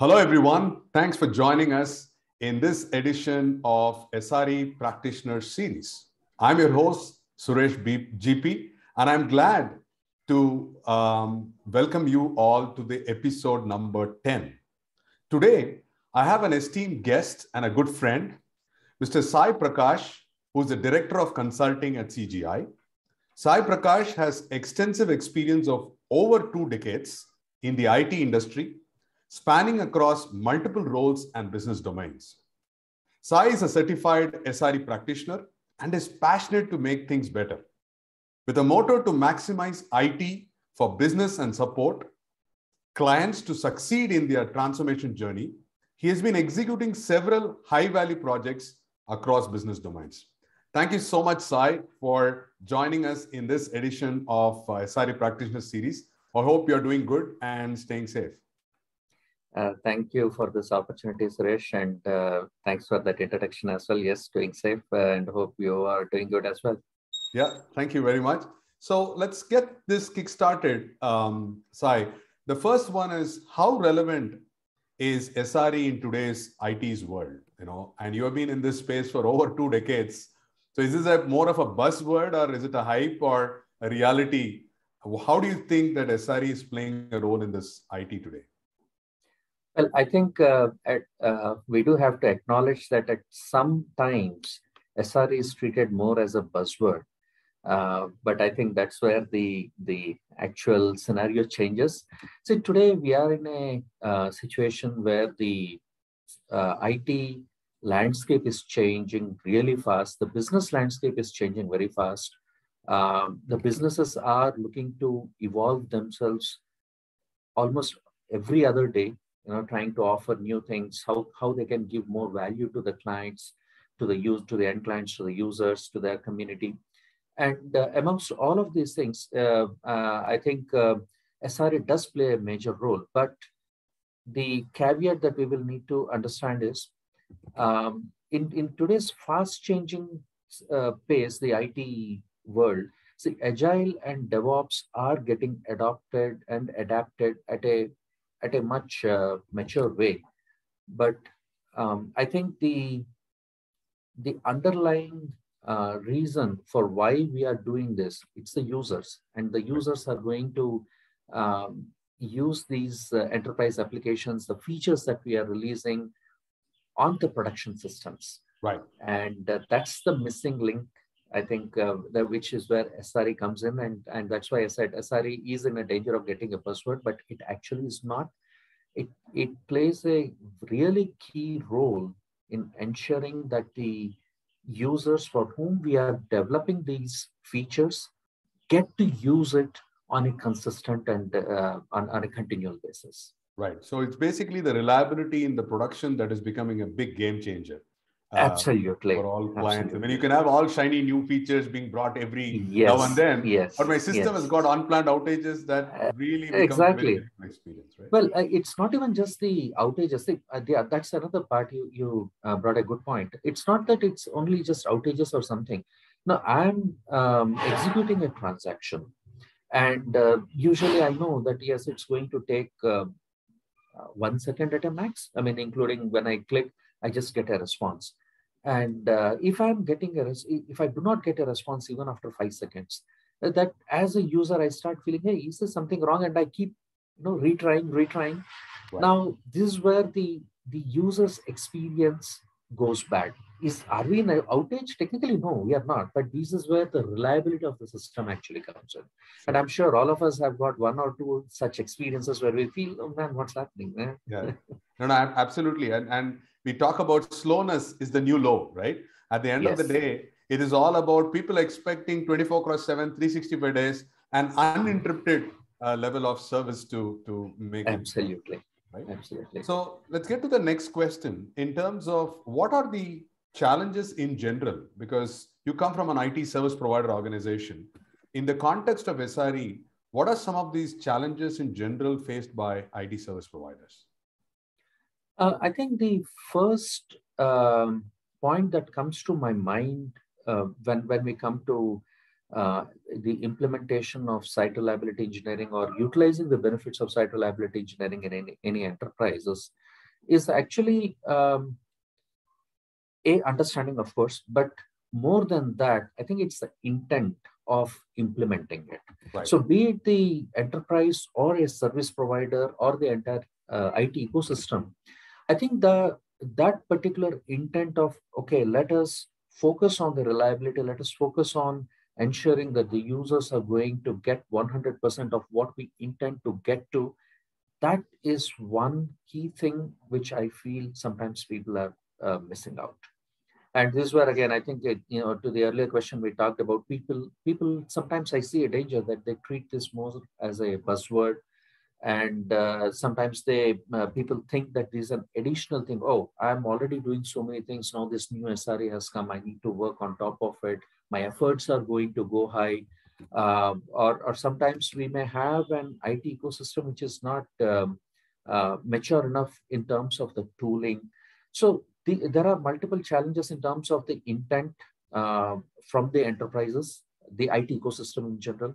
Hello, everyone. Thanks for joining us in this edition of SRE Practitioner Series. I'm your host, Suresh B- GP, and I'm glad to um, welcome you all to the episode number 10. Today, I have an esteemed guest and a good friend, Mr. Sai Prakash, who's the Director of Consulting at CGI. Sai Prakash has extensive experience of over two decades in the IT industry, spanning across multiple roles and business domains. Sai is a certified SRE practitioner and is passionate to make things better. With a motto to maximize IT for business and support clients to succeed in their transformation journey, he has been executing several high value projects across business domains. Thank you so much, Sai, for joining us in this edition of uh, SRE Practitioner Series. I hope you're doing good and staying safe. Uh, thank you for this opportunity, Suresh, and uh, thanks for that introduction as well. Yes, doing safe, uh, and hope you are doing good as well. Yeah, thank you very much. So let's get this kick started, um, Sai. The first one is how relevant is SRE in today's IT's world? You know, and you have been in this space for over two decades. So is this a more of a buzzword, or is it a hype or a reality? How do you think that SRE is playing a role in this IT today? Well, I think uh, at, uh, we do have to acknowledge that at some times SRE is treated more as a buzzword uh, but I think that's where the the actual scenario changes. So today we are in a uh, situation where the uh, IT landscape is changing really fast. The business landscape is changing very fast. Um, the businesses are looking to evolve themselves almost every other day. You know, trying to offer new things, how how they can give more value to the clients, to the use, to the end clients, to the users, to their community and uh, amongst all of these things, uh, uh, I think SRE does play a major role. But the caveat that we will need to understand is um, in, in today's fast changing uh, pace, the IT world, see, agile and DevOps are getting adopted and adapted at a at a much uh, mature way. But um, I think the the underlying uh, reason for why we are doing this. It's the users, and the users are going to um, use these uh, enterprise applications, the features that we are releasing on the production systems. Right. And uh, that's the missing link, I think, uh, that, which is where SRE comes in. And, and that's why I said SRE is in a danger of getting a buzzword, but it actually is not. It, it plays a really key role in ensuring that the users for whom we are developing these features get to use it on a consistent and uh, on, on a continual basis. Right. So it's basically the reliability in the production that is becoming a big game changer. Uh, Absolutely. For all clients. Absolutely. I mean, you can have all shiny new features being brought every yes. now and then. Yes. But my system yes. has got unplanned outages that Uh, really become exactly. a very different experience, right? Well, uh, it's not even just the outages. See, uh, the, that's another part you, you uh, brought a good point. It's not that it's only just outages or something. No, I'm um, executing a transaction. And uh, usually I know that, yes, it's going to take uh, uh, one second at a max. I mean, including when I click, I just get a response. And uh, if I'm getting a, res- if I do not get a response even after five seconds, uh, that as a user, I start feeling, hey, is there something wrong? And I keep, you know, retrying, retrying. Right. Now, this is where the the user's experience goes bad. Is are we in an outage? Technically, no, we are not. But this is where the reliability of the system actually comes in. And I'm sure all of us have got one or two such experiences where we feel, oh man, what's happening? Eh? Yeah. No, no, absolutely. And, and we talk about slowness is the new low, right? At the end of the day, it is all about people expecting 24 cross 7, 365 days, and uninterrupted uh, level of service to, to make it. Absolutely, Right? absolutely. So let's get to the next question in terms of what are the challenges in general? Because you come from an IT service provider organization. In the context of SRE, what are some of these challenges in general faced by IT service providers? Uh, I think the first um, point that comes to my mind uh, when when we come to uh, the implementation of site reliability engineering or utilizing the benefits of site reliability engineering in any, any enterprises, is actually um, a understanding, of course, but more than that, I think it's the intent of implementing it. Right. So, be it the enterprise or a service provider or the entire uh, IT ecosystem, I think the that particular intent of okay, let us focus on the reliability, let us focus on ensuring that the users are going to get 100% of what we intend to get to. That is one key thing which I feel sometimes people are uh, missing out and this is where again i think it, you know to the earlier question we talked about people people sometimes i see a danger that they treat this more as a buzzword and uh, sometimes they uh, people think that there's an additional thing. Oh i'm already doing so many things. Now this new sre has come. I need to work on top of it. My efforts are going to go high. Um, or, or sometimes we may have an it ecosystem which is not um, uh, mature enough in terms of the tooling. So the, there are multiple challenges in terms of the intent uh, from the enterprises, the IT ecosystem in general,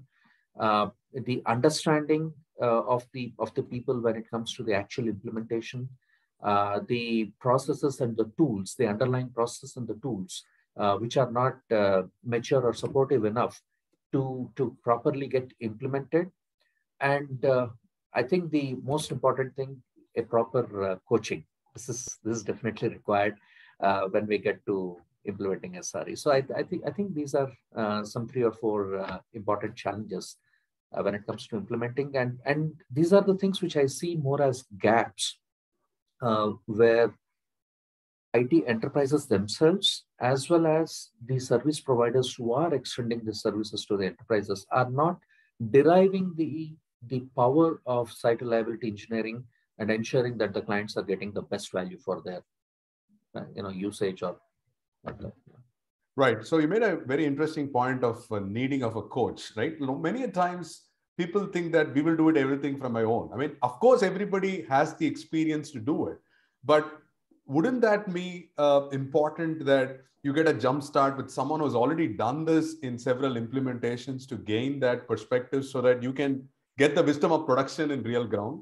uh, the understanding uh, of the of the people when it comes to the actual implementation, uh, the processes and the tools, the underlying process and the tools, uh, which are not uh, mature or supportive enough to to properly get implemented, and I think the most important thing, a proper coaching. This is this is definitely required uh, when we get to implementing SRE. So I, I think I think these are uh, some three or four uh, important challenges uh, when it comes to implementing, and and these are the things which I see more as gaps uh, where IT enterprises themselves, as well as the service providers who are extending the services to the enterprises, are not deriving the the power of site reliability engineering and ensuring that the clients are getting the best value for their uh, you know usage or right. So you made a very interesting point of uh, needing of a coach right? You know, many times people think that we will do it everything from my own. I mean of course everybody has the experience to do it but wouldn't that be uh, important that you get a jump start with someone who's already done this in several implementations to gain that perspective so that you can get the wisdom of production in real ground?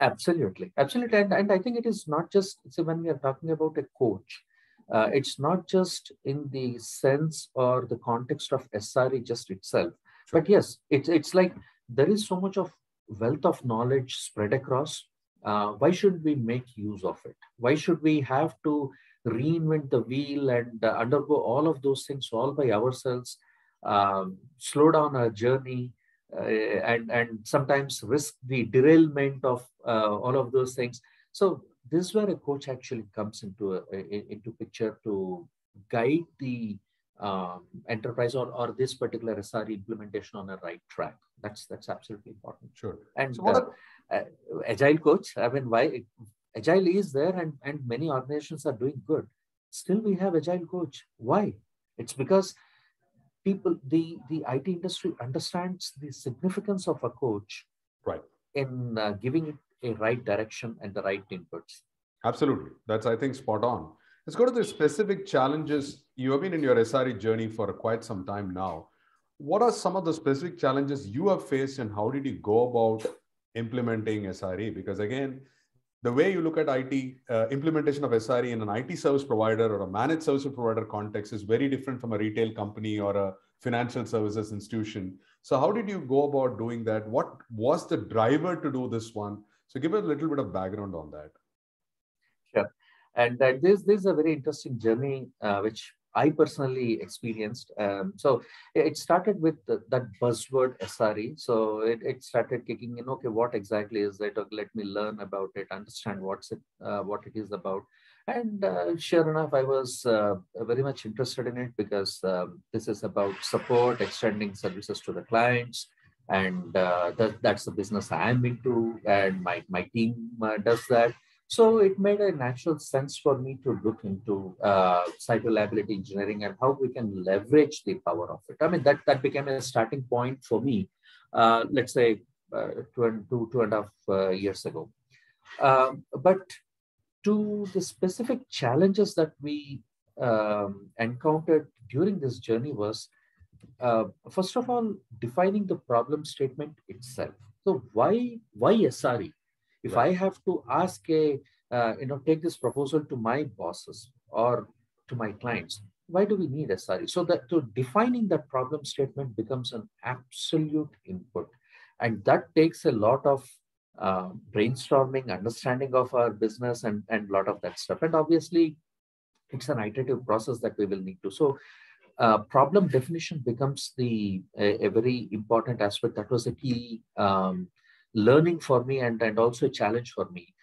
Absolutely, absolutely, and, and I think it is not just so when we are talking about a coach, uh, it's not just in the sense or the context of SRE just itself, sure. but yes, it's it's like there is so much of wealth of knowledge spread across. Uh, why should we make use of it? Why should we have to reinvent the wheel and uh, undergo all of those things all by ourselves? Um, slow down our journey uh, and and sometimes risk the derailment of uh, all of those things. So this is where a coach actually comes into a, a, into picture to guide the um, enterprise or, or this particular SRE implementation on a right track. That's that's absolutely important. Sure. And so uh, uh, agile coach. I mean, why agile is there, and and many organizations are doing good. Still, we have agile coach. Why? It's because people, the, the IT industry understands the significance of a coach right. in uh, giving it a right direction and the right inputs. Absolutely. That's, I think, spot on. Let's go to the specific challenges. You have been in your SRE journey for quite some time now. What are some of the specific challenges you have faced and how did you go about implementing SRE? Because again, the way you look at IT uh, implementation of SRE in an IT service provider or a managed service provider context is very different from a retail company or a financial services institution. So, how did you go about doing that? What was the driver to do this one? So, give a little bit of background on that. Sure. And uh, this, this is a very interesting journey, uh, which I personally experienced. Um, so it started with the, that buzzword SRE. So it, it started kicking in. Okay, what exactly is it? Okay, let me learn about it, understand what's it, uh, what it is about. And uh, sure enough, I was uh, very much interested in it because um, this is about support, extending services to the clients, and uh, that, that's the business I'm into, and my my team uh, does that. So it made a natural sense for me to look into uh, site reliability engineering and how we can leverage the power of it. I mean, that, that became a starting point for me, uh, let's say uh, two, and, two, two and a half uh, years ago. Um, but to the specific challenges that we um, encountered during this journey was, uh, first of all, defining the problem statement itself. So why, why SRE? If right. I have to ask a, uh, you know, take this proposal to my bosses or to my clients, why do we need SRE? So that to defining that problem statement becomes an absolute input. And that takes a lot of uh, brainstorming, understanding of our business and, and a lot of that stuff. And obviously, it's an iterative process that we will need to. So uh, problem definition becomes the a, a, very important aspect. That was a key um, learning for me and, and also a challenge for me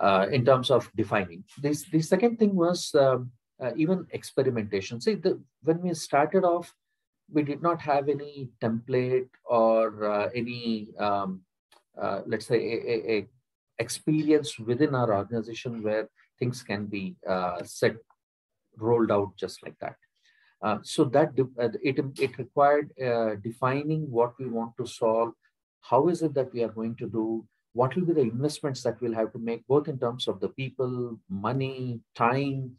uh, in terms of defining. This, the second thing was um, uh, even experimentation. See, the, when we started off, we did not have any template or uh, any, um, uh, let's say, a, a, experience within our organization where things can be uh, set, rolled out just like that. Uh, so that uh, it, it required uh, defining what we want to solve, how is it that we are going to do, what will be the investments that we'll have to make, both in terms of the people, money, time,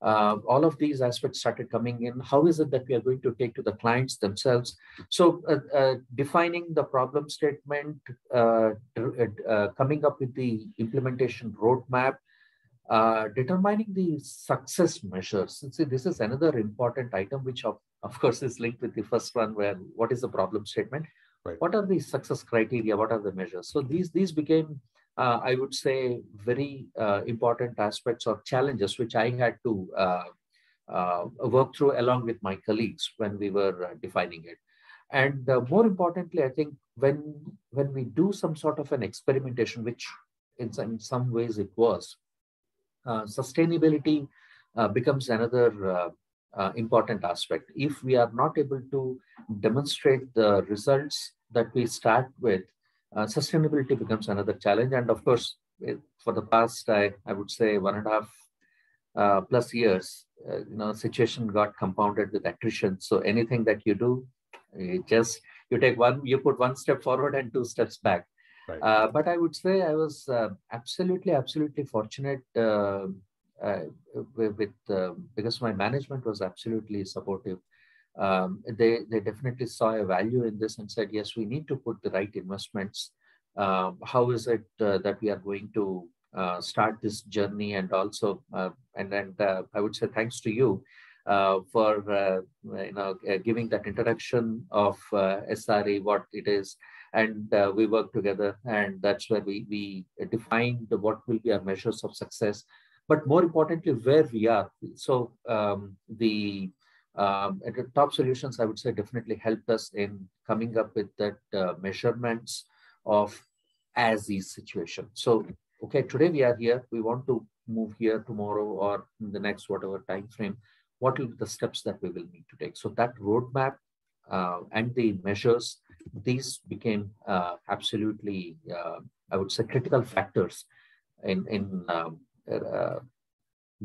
uh, all of these aspects started coming in. How is it that we are going to take to the clients themselves? So uh, uh, defining the problem statement, coming up with the implementation roadmap, uh, determining the success measures. See, this is another important item, which of, of course is linked with the first one, where what is the problem statement? Right. What are the success criteria? What are the measures? So these these became, uh, I would say, very uh, important aspects or challenges which I had to uh, uh, work through along with my colleagues when we were defining it. And more importantly, I think when when we do some sort of an experimentation, which in some, in some ways it was, sustainability uh, becomes another uh, important aspect. If we are not able to demonstrate the results that we start with, sustainability becomes another challenge. And of course, for the past, I, I would say, one and a half uh, plus years, uh, you know, situation got compounded with attrition. So anything that you do, just you take one, you put one step forward and two steps back. Right. Uh, but I would say I was uh, absolutely, absolutely fortunate uh, uh with, uh, because my management was absolutely supportive. Um, they they definitely saw a value in this and said, yes, we need to put the right investments. Um, how is it uh, that we are going to start this journey? And also, and and I would say thanks to you. for you know giving that introduction of SRE, what it is, and uh, we work together and that's where we, we define the, what will be our measures of success. But more importantly where we are. So um, the um, TaUB Solutions i would say definitely helped us in coming up with that uh, measurements of as is situation. So okay today we are here. We want to move here tomorrow or in the next whatever time frame. What will be the steps that we will need to take? So that roadmap uh, and the measures, these became uh, absolutely, uh, I would say, critical factors in, in um, uh,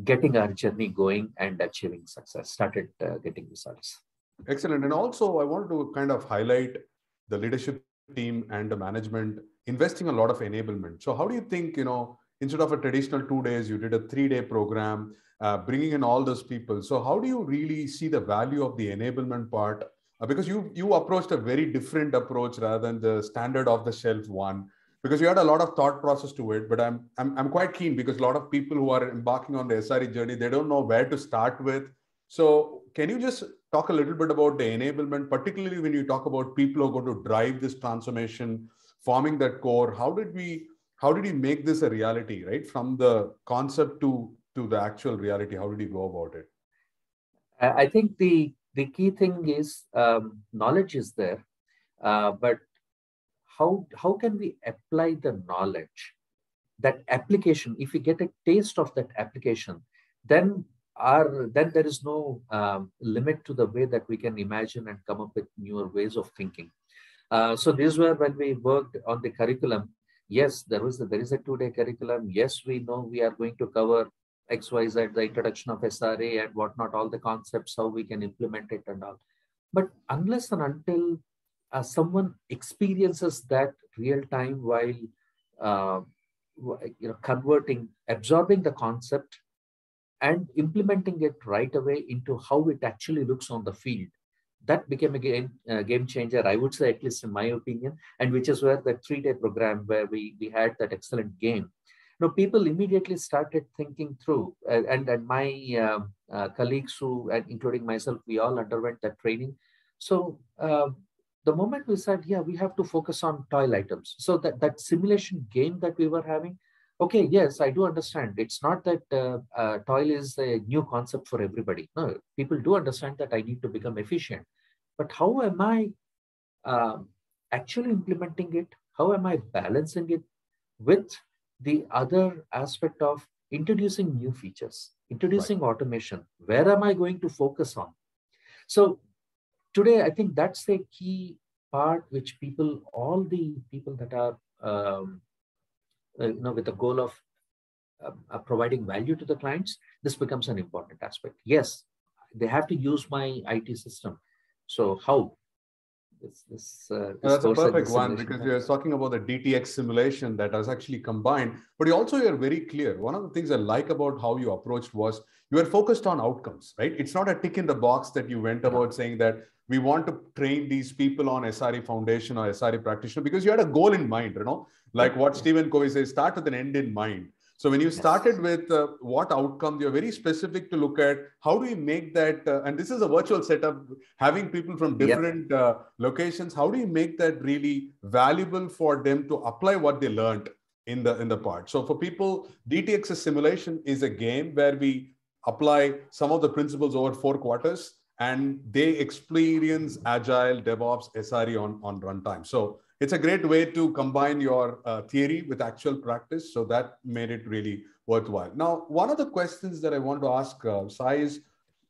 getting our journey going and achieving success, started uh, getting results. Excellent. And also, I wanted to kind of highlight the leadership team and the management investing a lot of enablement. So, how do you think, you know, instead of a traditional two days, you did a three day program, uh, bringing in all those people. So, how do you really see the value of the enablement part Uh, because you you approached a very different approach rather than the standard of the shelf one. Because you had a lot of thought process to it but I'm, I'm i'm quite keen because a lot of people who are embarking on the sre journey they don't know where to start with. So can you just talk a little bit about the enablement particularly when you talk about people who are going to drive this transformation forming that core? How did we how did we make this a reality right? From the concept to to the actual reality how did you go about it? I think the the key thing is um, knowledge is there, uh, but how, how can we apply the knowledge? That application, if we get a taste of that application, then our, then there is no um, limit to the way that we can imagine and come up with newer ways of thinking. Uh, so these were when we worked on the curriculum. Yes, there was a, there is a two-day curriculum. Yes, we know we are going to cover XYZ, the introduction of SRE and whatnot, all the concepts, how we can implement it and all. But unless and until uh, someone experiences that real time while uh, you know converting, absorbing the concept and implementing it right away into how it actually looks on the field, that became a game, uh, game changer, I would say, at least in my opinion, and which is where the three day program where we, we had that excellent game. Know, people immediately started thinking through, uh, and, and my um, uh, colleagues who, and including myself, we all underwent that training. So um, the moment we said, yeah, we have to focus on toil items. So that, that simulation game that we were having, okay, yes, I do understand. It's not that uh, uh, toil is a new concept for everybody. No, people do understand that I need to become efficient. But how am I um, actually implementing it? How am I balancing it with the other aspect of introducing new features, introducing right. automation? Where am I going to focus on? So today, I think that's the key part which people, all the people that are, um, uh, you know, with the goal of uh, providing value to the clients, this becomes an important aspect. Yes, they have to use my IT system. So how? This, this, uh, this that's a perfect one because you're talking about the DTX simulation that was actually combined. But you also you're very clear. One of the things I like about how you approached was you were focused on outcomes, right? It's not a tick in the box that you went about saying that we want to train these people on SRE foundation or SRE practitioner because you had a goal in mind, you know, like what Stephen Covey says, start with an end in mind. So when you started with uh, what outcome, you're very specific to look at how do we make that, uh, and this is a virtual setup, having people from different yep. uh, locations, how do you make that really valuable for them to apply what they learned in the in the part? So for people, DTX simulation is a game where we apply some of the principles over four quarters and they experience agile devops sre on, on runtime. So it's a great way to combine your uh, theory with actual practice. So that made it really worthwhile. Now one of the questions that i want to ask uh, sai is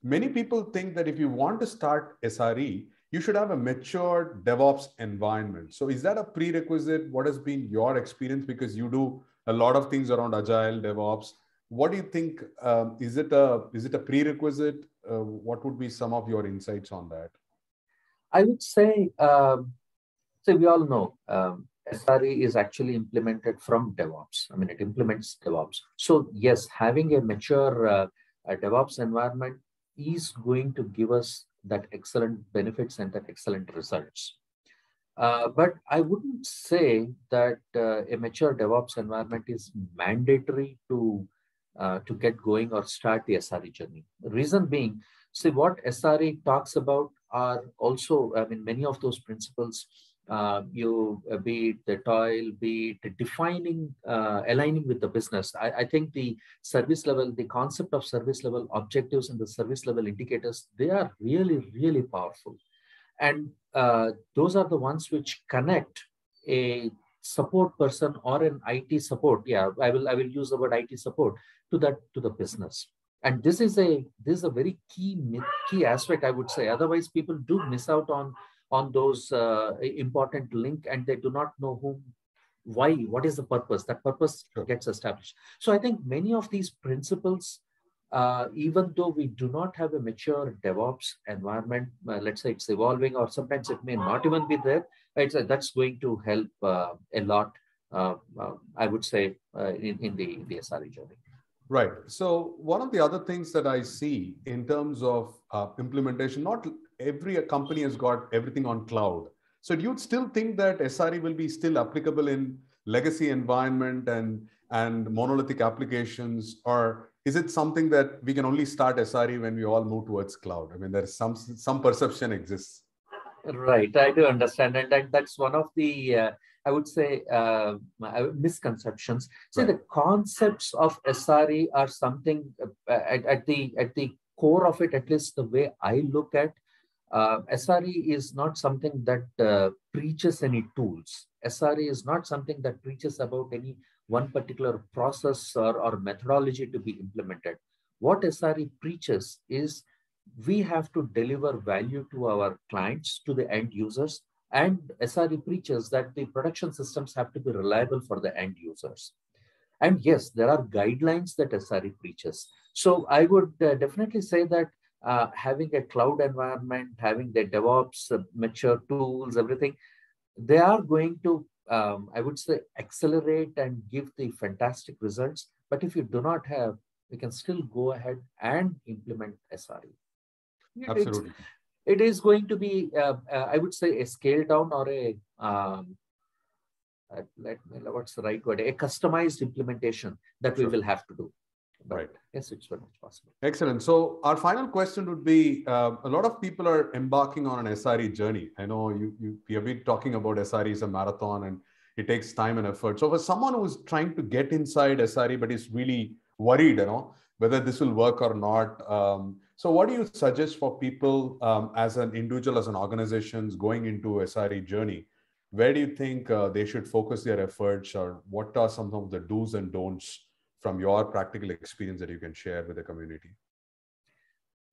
many people think that if you want to start sre you should have a mature devops environment. So is that a prerequisite? What has been your experience? Because you do a lot of things around agile devops. What do you think um, is it a is it a prerequisite uh, what would be some of your insights on that? I would say um, so we all know um, sre is actually implemented from devops. I mean it implements devops. So yes having a mature uh, a devops environment is going to give us that excellent benefits and that excellent results. Uh, but I wouldn't say that uh, a mature DevOps environment is mandatory to uh, to get going or start the SRE journey. Reason being, see what SRE talks about are also, I mean, many of those principles, uh, you uh, be it the toil, be it defining, uh, aligning with the business. I, I, think the service level, the concept of service level objectives and the service level indicators, they are really, really powerful. And uh, those are the ones which connect a support person or an IT support. Yeah, I will I will use the word IT support to that to the business. And this is a this is a very key key aspect i would say. Otherwise people do miss out on on those uh, important link and they do not know whom why what is the purpose? That purpose gets established. So i think many of these principles uh, even though we do not have a mature DevOps environment, uh, let's say it's evolving, or sometimes it may not even be there, it's, uh, that's going to help uh, a lot, uh, uh, I would say, in, in the, the SRE journey. Right. So one of the other things that I see in terms of implementation, not every company has got everything on cloud. So do you still think that SRE will be still applicable in legacy environment and and monolithic applications, or is it something that we can only start SRE when we all move towards cloud? I mean, there's some some perception exists. Right, I do understand, and that, that's one of the uh, I would say uh, misconceptions. So right. the concepts of SRE are something uh, at, at, the at the core of it, at least the way I look at uh, SRE is not something that uh, preaches any tools. SRE is not something that preaches about any one particular process or, or methodology to be implemented. What SRE preaches is we have to deliver value to our clients, to the end users, and SRE preaches that the production systems have to be reliable for the end users. And yes, there are guidelines that SRE preaches. So I would uh, definitely say that uh, having a cloud environment, having the DevOps, uh, mature tools, everything, they are going to, um, I would say, accelerate and give the fantastic results. But if you do not have, we can still go ahead and implement SRE. Absolutely. It's, it is going to be, uh, uh, I would say, a scale down or a um, uh, let me, what's the right word? A customized implementation that sure. we will have to do. Right. Yes, it's very much possible. Excellent. So our final question would be: uh, a lot of people are embarking on an SRE journey. I know you, you we have been talking about SRE as a marathon, and it takes time and effort. So for someone who's trying to get inside SRE but is really worried, you know, whether this will work or not. Um, so what do you suggest for people um, as an individual, as an organization going into SRE journey? Where do you think uh, they should focus their efforts or what are some of the do's and don'ts from your practical experience that you can share with the community?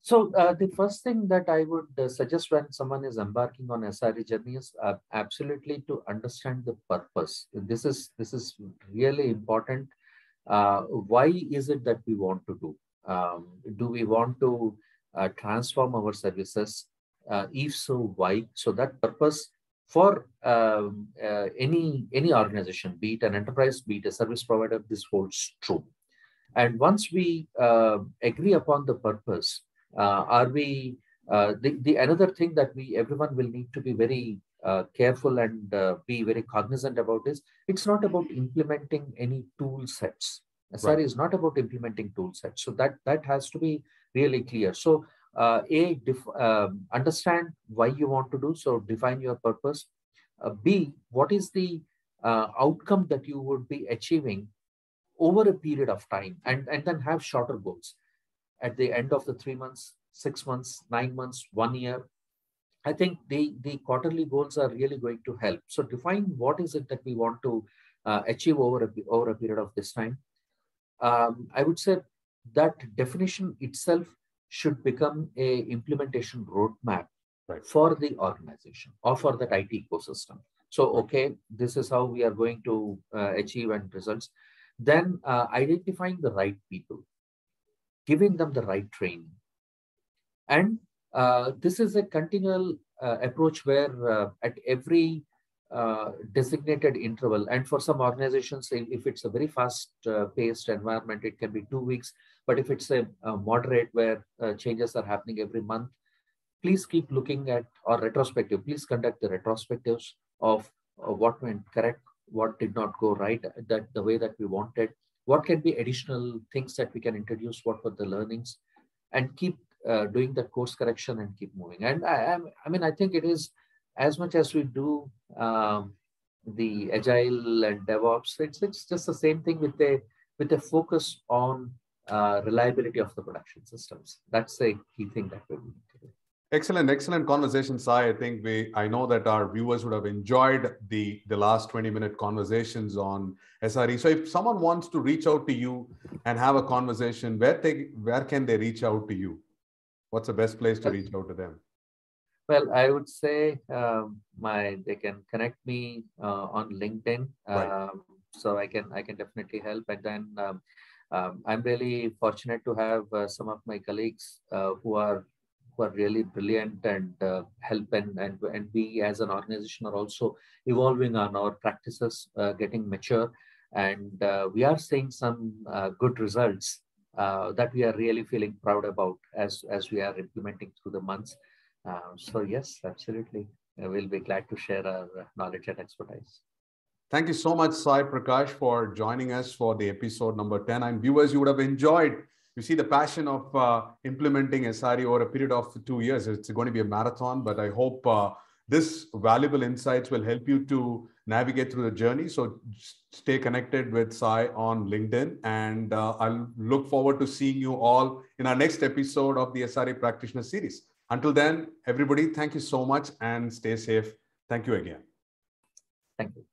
So uh, the first thing that I would uh, suggest when someone is embarking on SRE journey is uh, absolutely to understand the purpose. This is this is really important. Uh, why is it that we want to do? Um, do we want to uh, transform our services? Uh, if so, why? So that purpose for um, any any organization, be it an enterprise, be it a service provider, this holds true. And once we agree upon the purpose, uh, are we uh, the, the another thing that we everyone will need to be very uh, careful and be very cognizant about is it's not about implementing any tool sets. SRE right. is not about implementing tool sets. So that that has to be really clear. So uh, a um, understand why you want to do so define your purpose uh, b what is the uh, outcome that you would be achieving over a period of time and and then have shorter goals at the end of the three months, six months, nine months, one year. I think the, the quarterly goals are really going to help. So define what is it that we want to uh, achieve over a, over a period of this time. Um, I would say that definition itself should become a implementation roadmap right. for the organization or for that IT ecosystem. So, okay, this is how we are going to uh, achieve and results. Then uh, identifying the right people giving them the right training. And uh, this is a continual uh, approach where uh, at every uh, designated interval, and for some organizations, if it's a very fast paced environment, it can be two weeks. But if it's a, a moderate where uh, changes are happening every month, please keep looking at or retrospective. Please conduct the retrospectives of what went correct, what did not go right, that the way that we wanted, what can be additional things that we can introduce? What were the learnings? And keep uh, doing the course correction and keep moving. And I, I mean i think it is as much as we do um, the agile and devops it's, it's just the same thing with a with a focus on uh, reliability of the production systems that's a key thing that we need to do Excellent, excellent conversation, Sai. I think we, I know that our viewers would have enjoyed the the last 20 minute conversations on SRE. So if someone wants to reach out to you and have a conversation, where they where can they reach out to you? What's the best place to reach out to them? Well, I would say um, my they can connect me uh, on LinkedIn, right. um, so I can I can definitely help. And then um, um I'm really fortunate to have uh, some of my colleagues uh, who are who are really brilliant and uh, help and, and, and we as an organization are also evolving on our practices, uh, getting mature. And uh, we are seeing some uh, good results that we are really feeling proud about as, as we are implementing through the months. So yes, absolutely. We'll be glad to share our knowledge and expertise. Thank you so much, Sai Prakash, for joining us for the episode number 10. And viewers, you would have enjoyed you see the passion of uh, implementing SRE over a period of two years. It's going to be a marathon, but I hope uh, this valuable insights will help you to navigate through the journey. So stay connected with Sai on LinkedIn, and uh, I'll look forward to seeing you all in our next episode of the SRE Practitioner Series. Until then, everybody, thank you so much and stay safe. Thank you again. Thank you.